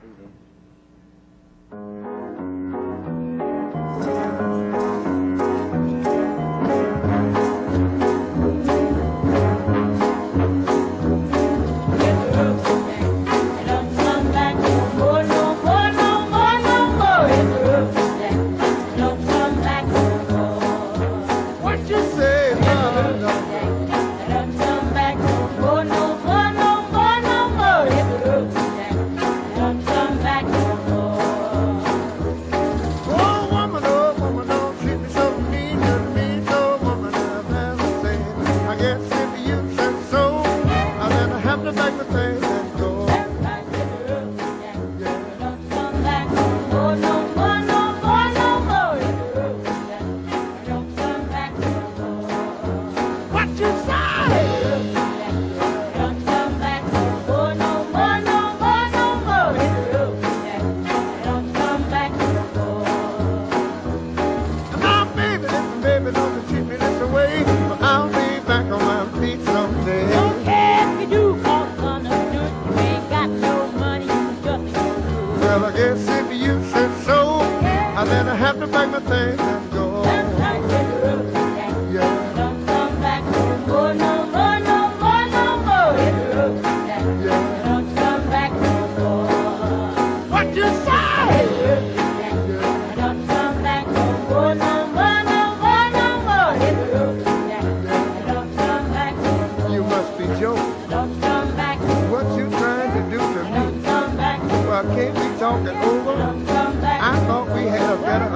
There. yeah. Well, I guess if you said so, I then I have to pack my things and go. Don't come back no more, no more, no more. Don't come back. What you say? can't be talking over. I thought we had a better